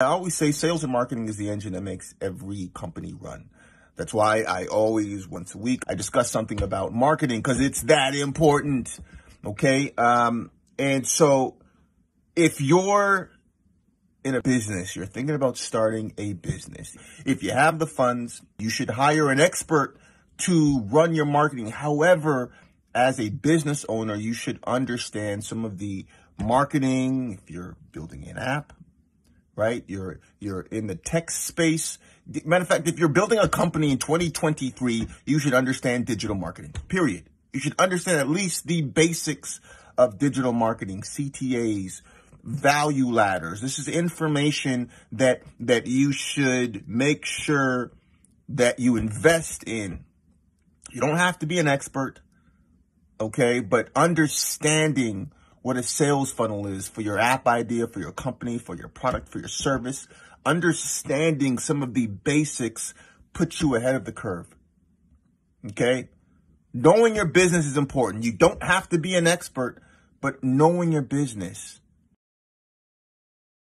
I always say sales and marketing is the engine that makes every company run. That's why I always, once a week, I discuss something about marketing because it's that important. Okay. Um, and so if you're in a business, you're thinking about starting a business. If you have the funds, you should hire an expert to run your marketing. However, as a business owner, you should understand some of the marketing. If you're building an app, right? You're, you're in the tech space. Matter of fact, if you're building a company in 2023, you should understand digital marketing, period. You should understand at least the basics of digital marketing, CTAs, value ladders. This is information that, that you should make sure that you invest in. You don't have to be an expert, okay? But understanding what a sales funnel is for your app idea, for your company, for your product, for your service, understanding some of the basics puts you ahead of the curve. Okay? Knowing your business is important. You don't have to be an expert, but knowing your business